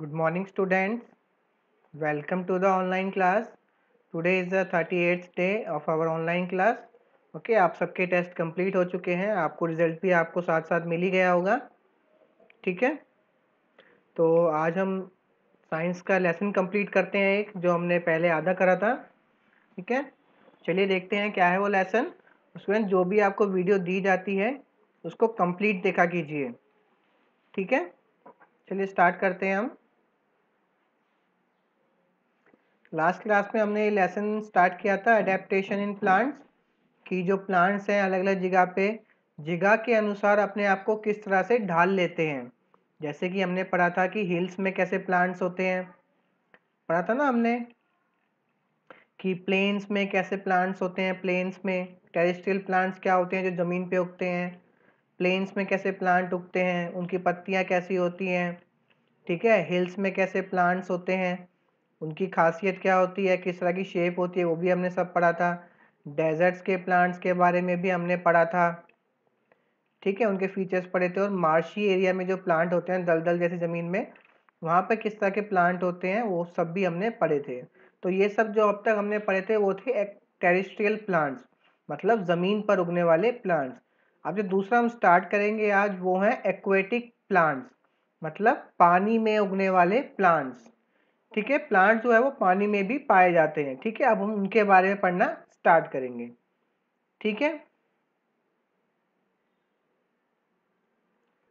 Good morning, students. Welcome to the online class. Today is the 38th day of our online class. Okay आप सबके test complete हो चुके हैं। आपको result भी आपको साथ साथ मिल ही गया होगा। ठीक है? तो आज हम साइंस का लेसन कंप्लीट करते हैं एक, जो हमने पहले आधा करा था। ठीक है? चलिए देखते हैं क्या है वो लेसन उसमें जो भी आपको वीडियो दी जाती है, उसको कंप्लीट देखा कीजिए। ठीक है? चलिए स्टार्ट करते हैं हम। लास्ट क्लास में हमने ये लेसन स्टार्ट किया था अडेप्टेशन इन प्लांट्स कि जो प्लांट्स हैं अलग अलग जगह पे, जगह के अनुसार अपने आप को किस तरह से ढाल लेते हैं। जैसे कि हमने पढ़ा था कि हिल्स में कैसे प्लांट्स होते हैं। पढ़ा था ना हमने कि प्लेन्स में कैसे प्लांट्स होते हैं प्लेन्स में टेरिस्ट्रियल प्लांट्स क्या होते हैं जो ज़मीन पे उगते हैं प्लेन्स में कैसे प्लांट उगते हैं, उनकी पत्तियाँ कैसी होती हैं, ठीक है? हिल्स में कैसे प्लांट्स होते हैं उनकी खासियत क्या होती है, किस तरह की शेप होती है, वो भी हमने सब पढ़ा था। डेजर्ट्स के प्लांट्स के बारे में भी हमने पढ़ा था। ठीक है, उनके फीचर्स पढ़े थे और मार्शी एरिया में जो प्लांट होते हैं, दलदल जैसी ज़मीन में, वहाँ पर किस तरह के प्लांट होते हैं, वो सब भी हमने पढ़े थे। तो ये सब जो अब तक हमने पढ़े थे, वो थे टेरिस्ट्रियल प्लांट्स मतलब ज़मीन पर उगने वाले प्लांट्स अब जो दूसरा हम स्टार्ट करेंगे आज, वो है एक्वेटिक प्लांट्स मतलब पानी में उगने वाले प्लांट्स ठीक है? प्लांट जो है वो पानी में भी पाए जाते हैं, ठीक है? अब हम उनके बारे में पढ़ना स्टार्ट करेंगे, ठीक है?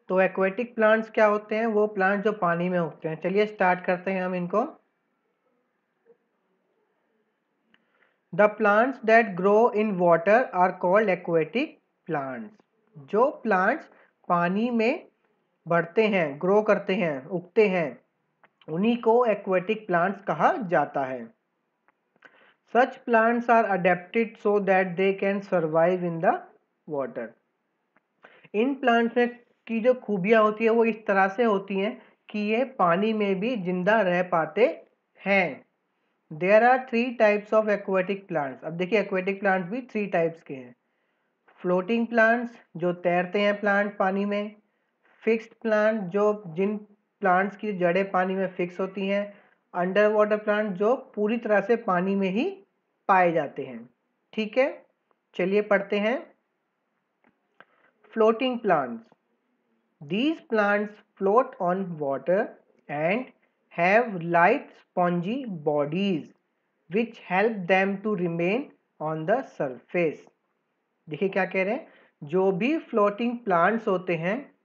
तो एक्वेटिक प्लांट्स क्या होते हैं? वो प्लांट जो पानी में उगते हैं। चलिए स्टार्ट करते हैं हम इनको। The plants that grow in water are called aquatic plants जो प्लांट्स पानी में बढ़ते हैं ग्रो करते हैं, उगते हैं उन्हीं को एक्वेटिक प्लांट्स कहा जाता है। Such plants are adapted so that they can survive in the water in plants में की जो खूबियाँ होती है, वो इस तरह से होती हैं कि ये पानी में भी ज़िंदा रह पाते हैं। There are three types of aquatic plants अब देखिए एक्वेटिक प्लांट्स भी थ्री टाइप्स के हैं। फ्लोटिंग प्लांट्स जो तैरते हैं प्लांट पानी में। फिक्स्ड प्लांट जो जिन प्लांट्स की जड़ें पानी में फिक्स होती हैं अंडर वाटर प्लांट जो पूरी तरह से पानी में ही पाए जाते हैं। ठीक है? चलिए पढ़ते हैं। Floating plants these plants float on water and have light spongy bodies which help them to remain on the surface देखिए क्या कह रहे हैं? जो भी फ्लोटिंग प्लांट्स होते हैं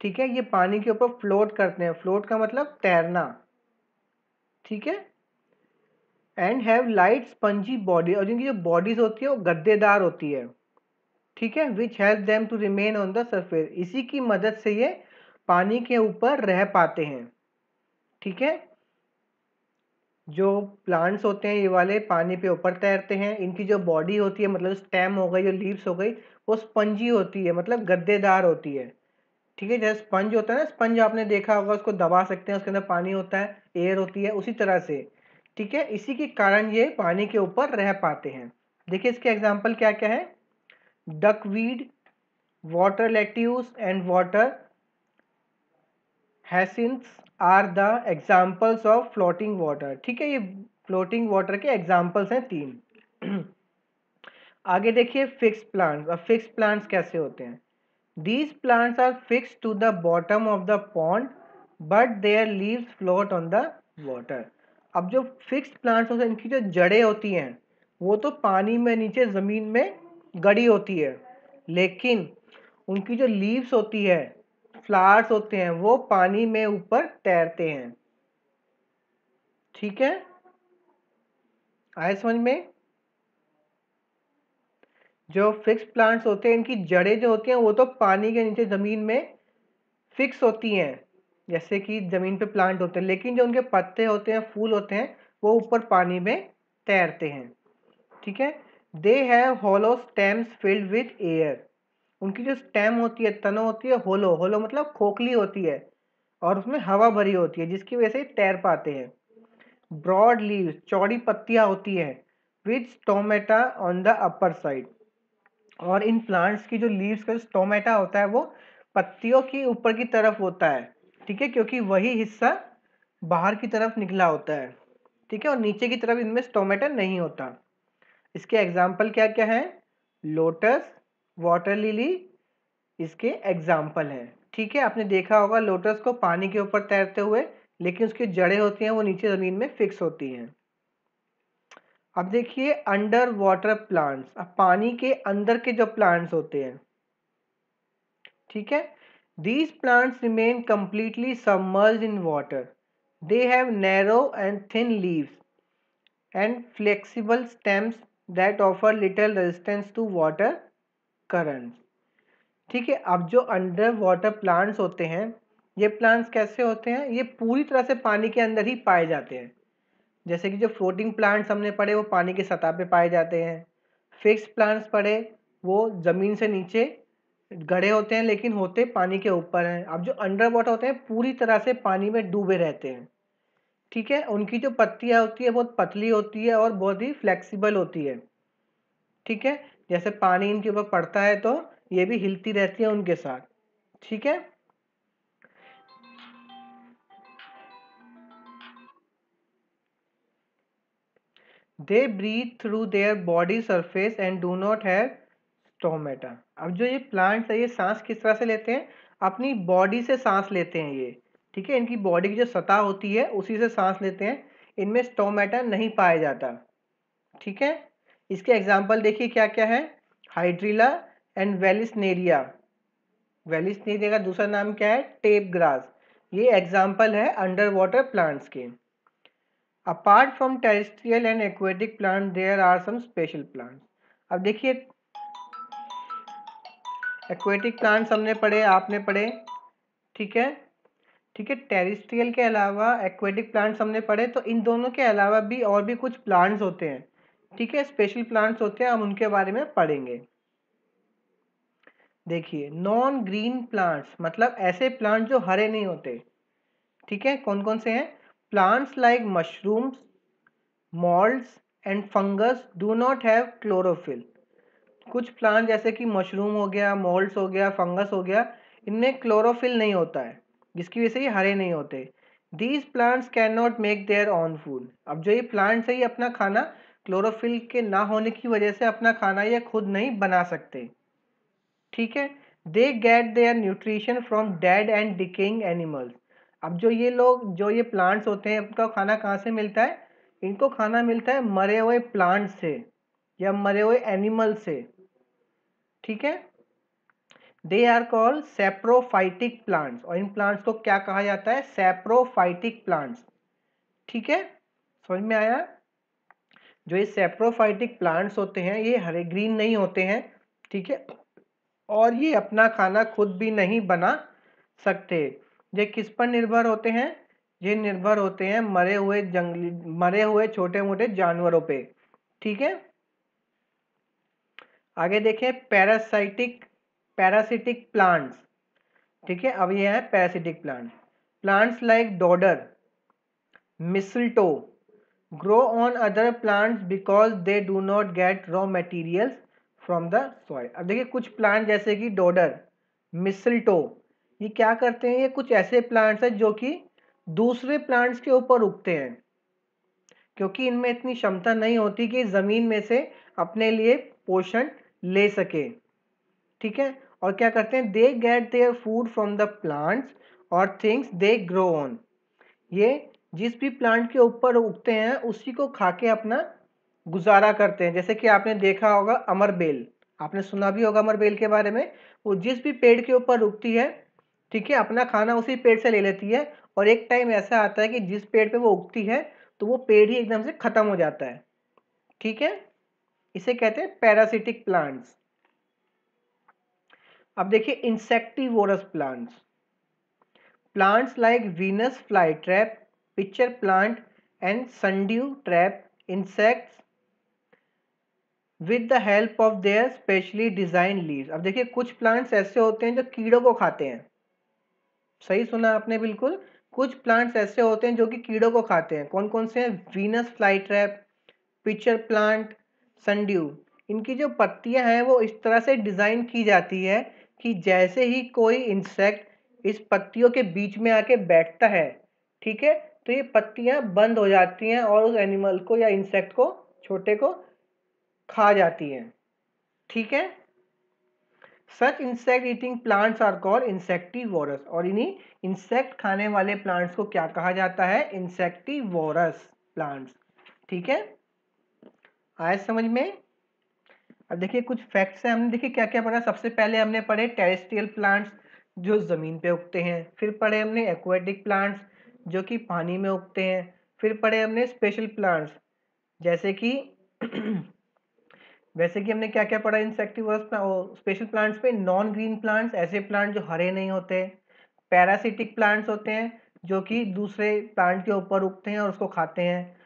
ठीक है, ये पानी के ऊपर फ्लोट करते हैं। फ्लोट का मतलब तैरना। ठीक है? And have light spongy body और जिनकी जो बॉडीज होती है, वो गद्देदार होती है। ठीक है? Which help them to remain on the surface इसी की मदद से ये पानी के ऊपर रह पाते हैं। ठीक है? जो प्लांट्स होते हैं, ये वाले पानी पे ऊपर तैरते हैं। इनकी जो बॉडी होती है मतलब स्टेम हो गई, जो लीव्स हो गई, वो स्पंजी होती है मतलब गद्देदार होती है। ठीक है, जैसे स्पंज होता है ना, स्पंज आपने देखा होगा, उसको दबा सकते हैं, उसके अंदर पानी होता है एयर होती है, उसी तरह से। ठीक है, इसी के कारण ये पानी के ऊपर रह पाते हैं। देखिए इसके एग्ज़ाम्पल क्या क्या है duckweed water lettuce and water hyacinths are the examples of floating water ठीक है, ये फ्लोटिंग वाटर के एग्जाम्पल्स हैं तीन। आगे देखिए फिक्स प्लांट्स और फिक्स प्लांट्स कैसे होते हैं? These plants are fixed to the bottom of the pond, but their leaves float on the water. अब जो फिक्स्ड प्लांट्स होते हैं, इनकी जो जड़ें होती हैं, वो तो पानी में नीचे ज़मीन में गड़ी होती है। लेकिन उनकी जो लीव्स होती है फ्लावर्स होते हैं, वो पानी में ऊपर तैरते हैं। ठीक है? आए समझ में? जो फिक्स प्लांट्स होते हैं, इनकी जड़ें जो होती हैं, वो तो पानी के नीचे ज़मीन में फिक्स होती हैं। जैसे कि ज़मीन पे प्लांट होते हैं, लेकिन जो उनके पत्ते होते हैं, फूल होते हैं, वो ऊपर पानी में तैरते हैं। ठीक है? They have hollow stems filled with air उनकी जो स्टेम होती है, तनो होती है होलो होलो मतलब खोखली होती है, और उसमें हवा भरी होती है, जिसकी वजह से तैर पाते हैं। ब्रॉड लीव्स चौड़ी पत्तियाँ होती हैं with stomata on the upper side और इन प्लांट्स की जो लीव्स का जो स्टोमेटा होता है, वो पत्तियों की ऊपर की तरफ़ होता है, ठीक है? क्योंकि वही हिस्सा बाहर की तरफ़ निकला होता है, ठीक है? और नीचे की तरफ़ इनमें स्टोमेटा नहीं होता। इसके एग्ज़ाम्पल क्या क्या हैं? लोटस वाटर लिली इसके एग्ज़ाम्पल हैं, ठीक है? आपने देखा होगा लोटस को पानी के ऊपर तैरते हुए, लेकिन उसकी जड़ें होती हैं, वो नीचे ज़मीन में फिक्स होती हैं। अब देखिए अंडर वाटर प्लांट्स अब पानी के अंदर के जो प्लांट्स होते हैं, ठीक है? These plants remain completely submerge in water they have narrow and thin leaves and flexible stems that offer little resistance to water currents ठीक है, अब जो अंडर वाटर प्लांट्स होते हैं, ये प्लांट्स कैसे होते हैं? ये पूरी तरह से पानी के अंदर ही पाए जाते हैं। जैसे कि जो फ्लोटिंग प्लांट्स हमने पढ़े, वो पानी की सतह पे पाए जाते हैं। फिक्स प्लांट्स पढ़े, वो ज़मीन से नीचे गड़े होते हैं, लेकिन होते पानी के ऊपर हैं। अब जो अंडर वाटर होते हैं, पूरी तरह से पानी में डूबे रहते हैं। ठीक है? उनकी जो पत्तियाँ होती है बहुत पतली होती है और बहुत ही फ्लेक्सिबल होती है। ठीक है? जैसे पानी इनके ऊपर पड़ता है तो ये भी हिलती रहती है उनके साथ। ठीक है? They breathe through their body surface and do not have stomata अब जो ये प्लांट्स है, ये सांस किस तरह से लेते हैं? अपनी बॉडी से सांस लेते हैं ये। ठीक है? इनकी बॉडी की जो सतह होती है, उसी से सांस लेते हैं। इनमें स्टोमेटा नहीं पाया जाता। ठीक है? इसके एग्ज़ाम्पल देखिए क्या क्या है? हाइड्रीला एंड वेलिसनेरिया वेलिसनेरिया का दूसरा नाम क्या है? टेप ग्रास ये एग्ज़ाम्पल है अंडर वाटर प्लांट्स के। Apart from terrestrial and aquatic plant there are some special plants अब देखिए एक्वेटिक प्लांट्स हमने पढ़े, आपने पढ़े, ठीक है? ठीक है टेरिस्ट्रियल के अलावा एक्वेटिक प्लांट्स हमने पढ़े तो इन दोनों के अलावा भी और भी कुछ प्लांट्स होते हैं। ठीक है स्पेशल प्लांट्स होते हैं, हम उनके बारे में पढ़ेंगे। देखिए नॉन ग्रीन प्लांट्स मतलब ऐसे प्लांट जो हरे नहीं होते। ठीक है कौन कौन से हैं? Plants like mushrooms moulds and fungus do not have chlorophyll कुछ प्लांट जैसे कि मशरूम हो गया मोल्ड्स हो गया फंगस हो गया, इनमें क्लोरोफिल नहीं होता है, जिसकी वजह से ये हरे नहीं होते। These plants can not make their own food अब जो ये प्लांट्स है ये अपना खाना क्लोरोफिल के ना होने की वजह से अपना खाना ये खुद नहीं बना सकते। ठीक है? They get their nutrition from dead and decaying animals अब जो ये लोग, जो ये प्लांट्स होते हैं, उनका खाना कहाँ से मिलता है? इनको खाना मिलता है मरे हुए प्लांट से, या मरे हुए एनिमल से। ठीक है? They are called saprophytic plants और इन प्लांट्स को क्या कहा जाता है? सेप्रोफाइटिक प्लांट्स ठीक है? समझ में आया? जो ये सेप्रोफाइटिक प्लांट्स होते हैं, ये हरे ग्रीन नहीं होते हैं। ठीक है? और ये अपना खाना खुद भी नहीं बना सकते। ये किस पर निर्भर होते हैं? ये निर्भर होते हैं मरे हुए जंगली, मरे हुए छोटे मोटे जानवरों पे। ठीक है? आगे देखें पैरासाइटिक पैरासिटिक प्लांट्स ठीक है, अब ये है parasitic plant plants like dodder mistletoe grow on other plants because they do not get raw materials from the soil अब देखिए, कुछ प्लांट जैसे कि डोडर मिसल्टो ये क्या करते हैं? ये कुछ ऐसे प्लांट्स हैं जो कि दूसरे प्लांट्स के ऊपर उगते हैं। क्योंकि इनमें इतनी क्षमता नहीं होती कि ज़मीन में से अपने लिए पोषण ले सके। ठीक है? और क्या करते हैं? They get their food from the plants और थिंग्स दे ग्रो ऑन ये जिस भी प्लांट के ऊपर उगते हैं, उसी को खा के अपना गुजारा करते हैं। जैसे कि आपने देखा होगा अमरबेल। आपने सुना भी होगा अमरबेल के बारे में। वो जिस भी पेड़ के ऊपर रुकती है ठीक है, अपना खाना उसी पेड़ से ले लेती है और एक टाइम ऐसा आता है कि जिस पेड़ पे वो उगती है तो वो पेड़ ही एकदम से ख़त्म हो जाता है। ठीक है? इसे कहते हैं पैरासिटिक प्लांट्स अब देखिए insectivorous plants plants like Venus fly trap pitcher plant and sundew trap insects with the help of their specially design leaves अब देखिए, कुछ प्लांट्स ऐसे होते हैं जो कीड़ों को खाते हैं। सही सुना आपने, बिल्कुल। कुछ प्लांट्स ऐसे होते हैं जो कि कीड़ों को खाते हैं। कौन कौन से हैं? Venus fly trap pitcher plant sundew इनकी जो पत्तियाँ हैं, वो इस तरह से डिज़ाइन की जाती है कि जैसे ही कोई इंसेक्ट इस पत्तियों के बीच में आके बैठता है, ठीक है? तो ये पत्तियाँ बंद हो जाती हैं और उस एनिमल को या इंसेक्ट को, छोटे को खा जाती हैं, ठीक है? Such insect eating plants are called insectivorous और इन्हीं इंसेक्ट खाने वाले प्लांट्स को क्या कहा जाता है? इंसेक्टिवोरस प्लांट्स ठीक है? आए समझ में? अब देखिए कुछ फैक्ट्स हैं। हमने देखिए क्या क्या पढ़ा? सबसे पहले हमने पढ़े टेरेस्ट्रियल प्लांट्स जो ज़मीन पे उगते हैं। फिर पढ़े हमने एक्वेटिक प्लांट्स जो कि पानी में उगते हैं। फिर पढ़े हमने स्पेशल प्लांट्स जैसे कि वैसे कि हमने क्या क्या पढ़ा इंसेक्टिवर्स स्पेशल प्लांट्स पे? नॉन ग्रीन प्लांट्स, ऐसे प्लांट जो हरे नहीं होते। पैरासिटिक प्लांट्स होते हैं, जो कि दूसरे प्लांट के ऊपर उगते हैं और उसको खाते हैं।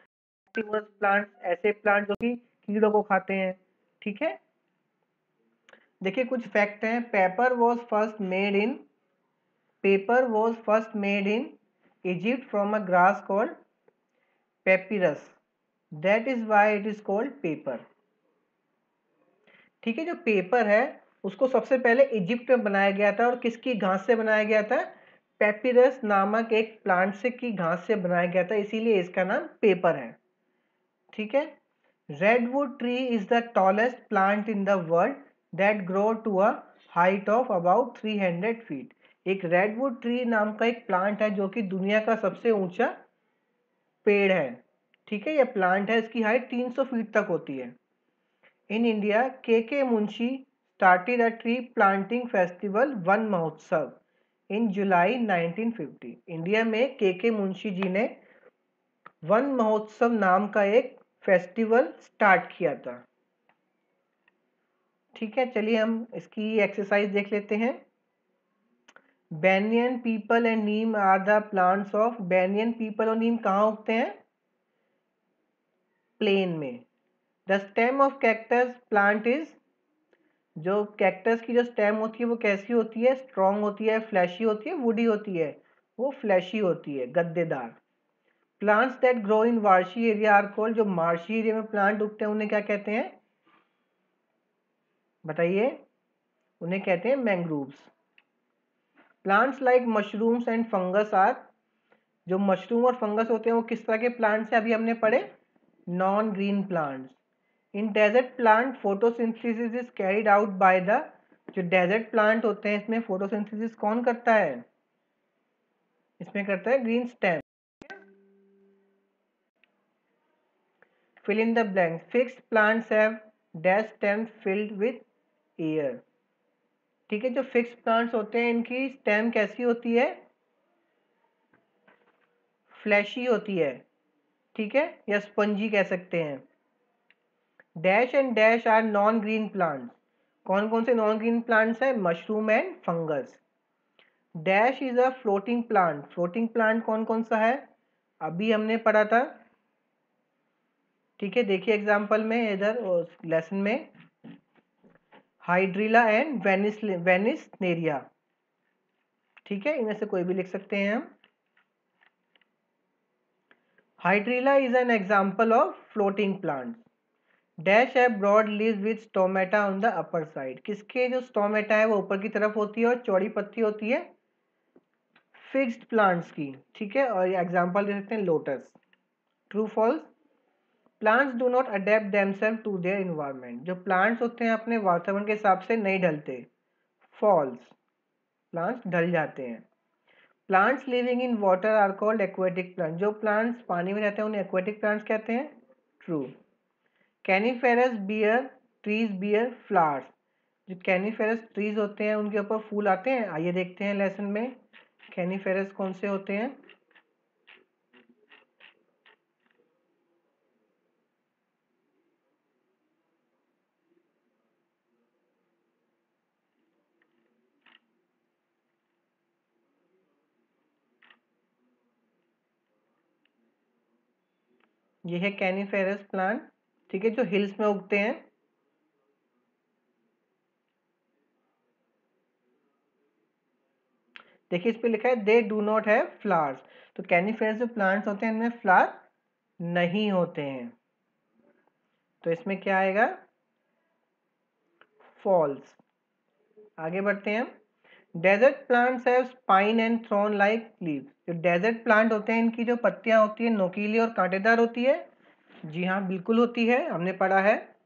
प्लांट्स, ऐसे प्लांट जो कि कीड़ों को खाते हैं। ठीक है? देखिए, कुछ फैक्ट हैं। Paper was first made in, paper was first made in Egypt from a grass called papyrus. That is why it is called paper. ठीक है, जो पेपर है, उसको सबसे पहले इजिप्ट में बनाया गया था और किसकी घास से बनाया गया था? पेपिरस नामक एक प्लांट से की घास से बनाया गया था, इसीलिए इसका नाम पेपर है। ठीक है? Redwood tree is the tallest plant in the world that grow to a height of about 300 feet एक रेडवुड ट्री नाम का एक प्लांट है, जो कि दुनिया का सबसे ऊँचा पेड़ है। ठीक है, यह प्लांट है, इसकी हाइट 300 फीट तक होती है। In India K K Munshi started a tree planting festival Van Mahotsav in July 1950 India में के के मुंशी जी ने वन महोत्सव नाम का एक फेस्टिवल स्टार्ट किया था। ठीक है, चलिए हम इसकी एक्सरसाइज देख लेते हैं। Banyan peepal and neem are the plants of banyan peepal और नीम कहाँ उगते हैं? प्लेन में। The stem of cactus plant is जो कैक्टस की जो स्टेम होती है, वो कैसी होती है? स्ट्रॉन्ग होती है फ्लैशी होती है वुडी होती है। वो फ्लैशी होती है, गद्देदार। Plants that grow in marshy area are called जो मार्शी एरिया में प्लांट उगते हैं, उन्हें क्या कहते हैं? बताइए। उन्हें कहते हैं mangroves plants like mushrooms and fungus are जो मशरूम और फंगस होते हैं, वो किस तरह के प्लांट्स हैं? अभी हमने पढ़े। Non green plants in desert plant photosynthesis is carried out by the जो डेजर्ट प्लांट होते हैं, इसमें फोटोसिंथेसिस कौन करता है? इसमें करता है green stem fill in the blank. Fixed plants have dash stem filled with air. ठीक है, जो फिक्स प्लांट्स होते हैं, इनकी स्टेम कैसी होती है? फ्लैशी होती है। ठीक है, या स्पंजी कह सकते हैं। Dash and dash are non green plants. कौन कौन से नॉन ग्रीन प्लांट्स है? Mushroom and fungus. Dash is a floating plant. Floating plant कौन कौन सा है? अभी हमने पढ़ा था। ठीक है, देखिए एग्ज़ाम्पल में, इधर लेसन में। Hydrilla and vallis vallisneria. ठीक है, इनमें से कोई भी लिख सकते हैं हम। Hydrilla is an example of floating plant dash है broad leaf with stomata on the upper side किसके जो स्टोमेटा है, वो ऊपर की तरफ़ होती है और चौड़ी पत्ती होती है? फिक्स्ड प्लांट्स की, ठीक है? और एग्ज़ाम्पल दे सकते हैं lotus true false plants do not adapt themselves to their environment जो प्लांट्स होते हैं, अपने वातावरण के हिसाब से नहीं ढलते. फॉल्स प्लांट्स ढल जाते हैं. Plants living in water are called aquatic plant जो प्लांट्स पानी में रहते हैं, उन्हें एक्वेटिक प्लांट्स कहते हैं? True coniferous bear, trees bear, flowers. जो कैनीफेरस ट्रीज होते हैं, उनके ऊपर फूल आते हैं? आइए देखते हैं लेसन में, कैनीफेरस कौन से होते हैं? यह है कैनीफेरस प्लांट। ठीक है, जो हिल्स में उगते हैं। देखिए, इस पे लिखा है they do not have flowers तो कैनीफेरस जो प्लांट्स होते हैं, इनमें फ्लावर नहीं होते हैं। तो इसमें क्या आएगा? फॉल्स आगे बढ़ते हैं desert plants have spine and thorn like leaf जो डेजर्ट प्लांट होते हैं, इनकी जो पत्तियाँ होती है, नोकीली और कांटेदार होती है जी हाँ बिल्कुल होती है, हमने पढ़ा है।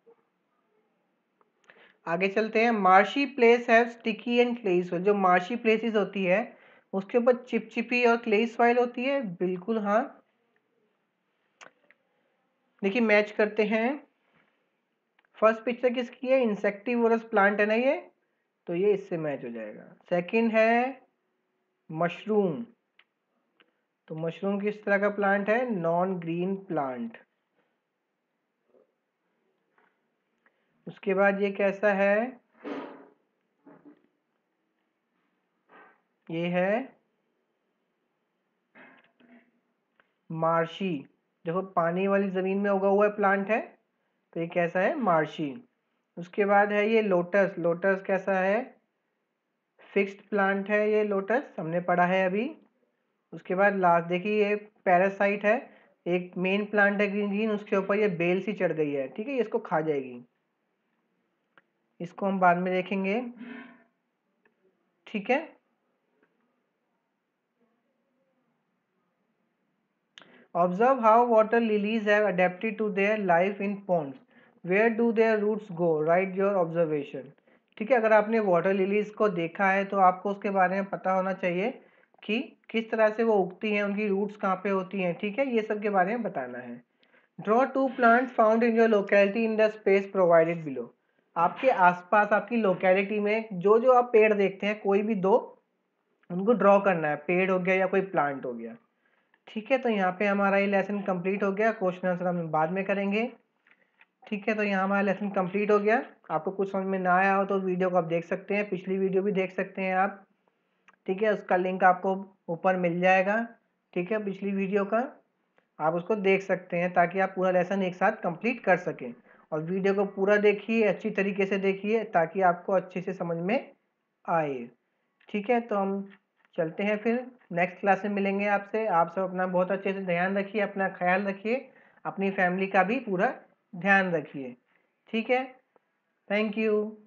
आगे चलते हैं। Marshy place have sticky and clayey soil जो मार्शी प्लेसेस होती है, उसके ऊपर चिपचिपी और क्लेई सॉइल होती है। बिल्कुल हाँ। देखिए, मैच करते हैं। फ़र्स्ट पिक्चर किसकी है? इंसेक्टिवोरस प्लांट है ना ये? तो ये इससे मैच हो जाएगा। सेकंड है, मशरूम। तो मशरूम किस तरह का प्लांट है? Non green plant. उसके बाद ये कैसा है? ये है मार्शी। देखो, पानी वाली ज़मीन में उगा हुआ प्लांट है तो ये कैसा है? मार्शी। उसके बाद है ये लोटस लोटस कैसा है? फिक्स्ड प्लांट है ये लोटस हमने पढ़ा है अभी। उसके बाद लास्ट देखिए, ये पैरासाइट है, एक मेन प्लांट है ग्रीन ग्रीन उसके ऊपर ये बेल सी चढ़ गई है, ठीक है इसको खा जाएगी। इसको हम बाद में देखेंगे। ठीक है? Observe how water lilies their life in ponds where do their roots go write your observation ठीक है? अगर आपने वाटर लिलीज को देखा है तो आपको उसके बारे में पता होना चाहिए कि किस तरह से वो उगती हैं, उनकी रूट्स कहाँ पे होती हैं, ठीक है? ये सब के बारे में बताना है। Draw two plants found in your locality in the space provided below आपके आसपास, आपकी लोकेलिटी में जो जो आप पेड़ देखते हैं, कोई भी दो, उनको ड्रॉ करना है। पेड़ हो गया या कोई प्लांट हो गया। ठीक है तो यहाँ पे हमारा ये लेसन कंप्लीट हो गया। क्वेश्चन आंसर हम बाद में करेंगे। ठीक है तो यहाँ हमारा लेसन कंप्लीट हो गया। आपको कुछ समझ में ना आया हो तो वीडियो को आप देख सकते हैं। पिछली वीडियो भी देख सकते हैं आप। ठीक है, उसका लिंक आपको ऊपर मिल जाएगा। ठीक है, पिछली वीडियो का। आप उसको देख सकते हैं ताकि आप पूरा लेसन एक साथ कंप्लीट कर सकें। और वीडियो को पूरा देखिए, अच्छी तरीके से देखिए ताकि आपको अच्छे से समझ में आए। ठीक है तो हम चलते हैं फिर। नेक्स्ट क्लास में मिलेंगे आपसे। आप सब अपना बहुत अच्छे से ध्यान रखिए, अपना ख्याल रखिए, अपनी फैमिली का भी पूरा ध्यान रखिए। ठीक है? Thank you